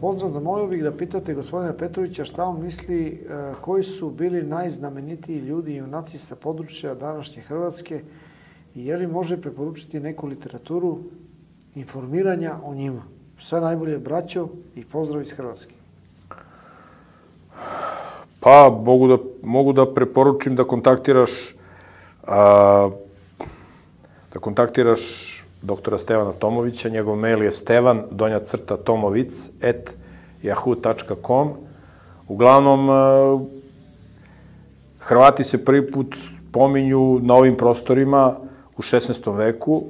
Pozdrav, zamolio bih da pitate gospodina Petrovića šta on misli, a, koji su bili najznamenitiji ljudi i junaci sa područja današnje Hrvatske i je li može preporučiti neku literaturu informiranja o njima. Sve najbolje, braćo, i pozdrav iz Hrvatske. Pa, mogu da, mogu da preporučim da kontaktiraš a, da kontaktiraš doktora Stevana Tomovića, njegov mail je stevan, donja crta tomovic, at yahoo.com. Uglavnom, Hrvati se prvi put pominju na ovim prostorima u 16. veku.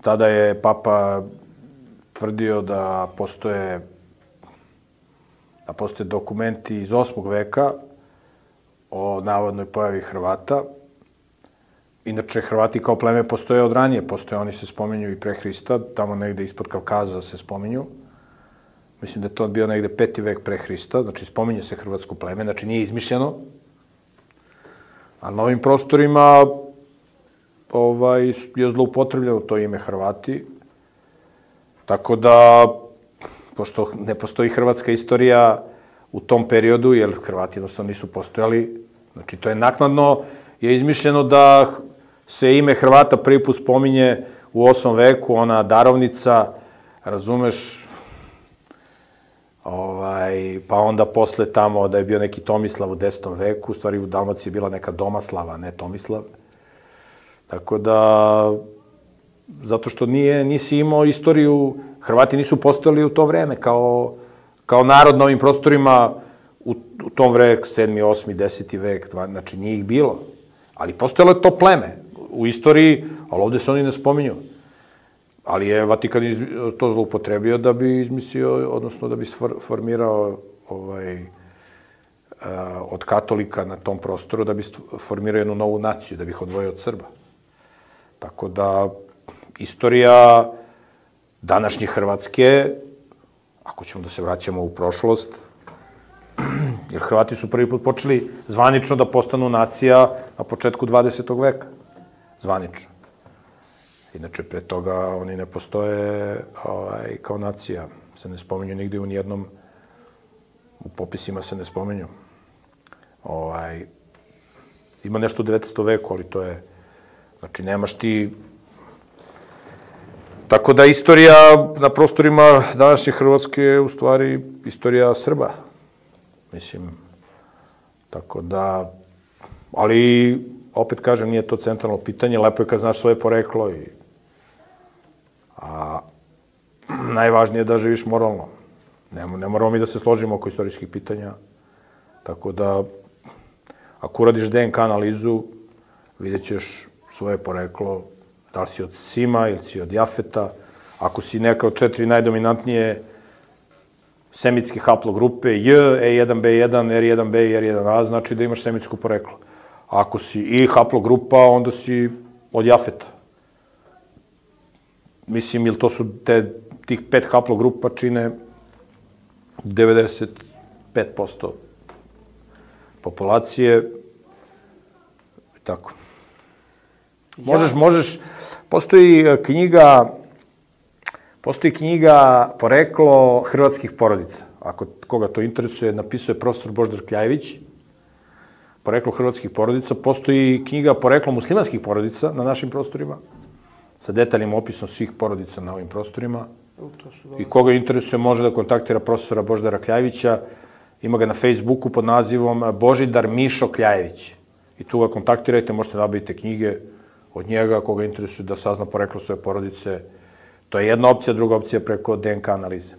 Tada je papa tvrdio da postoje da postoje dokumenti iz 8. veka o navodnoj pojavi Hrvata. Inače, Hrvati kao pleme postoje od ranije, postoje, oni se spominju i pre Hrista, tamo negde ispod Kavkaza se spominju. Mislim da je to bio negde peti vek pre Hrista, znači spominje se hrvatsko pleme, znači nije izmišljeno. A na ovim prostorima ovaj, je zloupotrebljeno to ime Hrvati. Tako da, pošto ne postoji hrvatska istorija u tom periodu, jer Hrvati jednostavno nisu postojali, znači to je naknadno je izmišljeno da se ime Hrvata prvi put spominje u 8. veku, ona darovnica, razumeš, ovaj, pa onda posle tamo da je bio neki Tomislav u 10. veku, u stvari u Dalmaciji je bila neka Domaslava, ne Tomislav. Tako da, zato što nije, nisi imao istoriju, Hrvati nisu postojali u to vreme kao, kao narod na ovim prostorima u, u tom vrek, 7. 8. 10. vek, dva, znači nije ih bilo. Ali postojalo je to pleme u istoriji, ali ovde se oni ne spominju. Ali je Vatikan iz, to zloupotrebio da bi izmislio, odnosno da bi formirao ovaj, od katolika na tom prostoru, da bi formirao jednu novu naciju, da bi ih odvojio od Srba. Tako da, istorija današnje Hrvatske, ako ćemo da se vraćamo u prošlost, jer Hrvati su prvi put počeli zvanično da postanu nacija na početku 20. veka. Zvanično. Inače, pre toga oni ne postoje ovaj, kao nacija. Se ne spomenju nigde u nijednom, u popisima se ne spomenju. Ovaj, ima nešto u 19. veku, ali to je Znači, nemaš ti... Tako da istorija na prostorima današnje Hrvatske je u stvari istorija Srba. Mislim, tako da... Ali, opet kažem, nije to centralno pitanje. Lepo je kad znaš svoje poreklo i... A najvažnije je da živiš moralno. Ne, ne moramo mi da se složimo oko istorijskih pitanja. Tako da, ako uradiš DNK analizu, vidjet ćeš svoje poreklo, da li si od Sima ili si od Jafeta, ako si neka od četiri najdominantnije semitske haplogrupe J, E1B1, R1B i R1A, znači da imaš semitsko poreklo. Ako si i haplogrupa, onda si od Jafeta. Mislim, ili to su te, tih pet haplogrupa čine 95% populacije. Tako. Možeš, možeš, postoji knjiga, postoji knjiga Poreklo hrvatskih porodica. Ako koga to interesuje, napisao je profesor Boždar Kljajević, Poreklo hrvatskih porodica. Postoji knjiga Poreklo muslimanskih porodica na našim prostorima, sa detaljnim opisom svih porodica na ovim prostorima. I koga interesuje može da kontaktira profesora Boždara Kljajevića, ima ga na Facebooku pod nazivom Božidar Mišo Kljajević. I tu ga kontaktirajte, možete nabaviti knjige, od njega, koga interesuje da sazna poreklo svoje porodice. To je jedna opcija, druga opcija preko DNK analize.